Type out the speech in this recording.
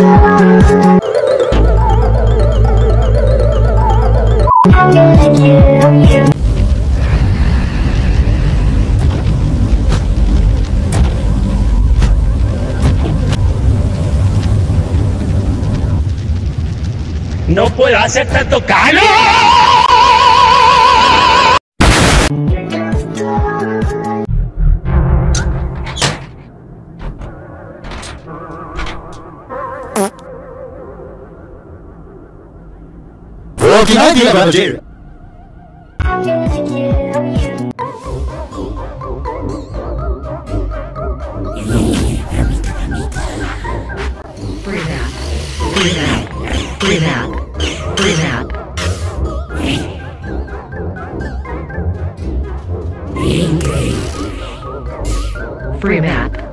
No puedo hacer tanto calor. What can I do Free map. Breathe out. Breathe Free map.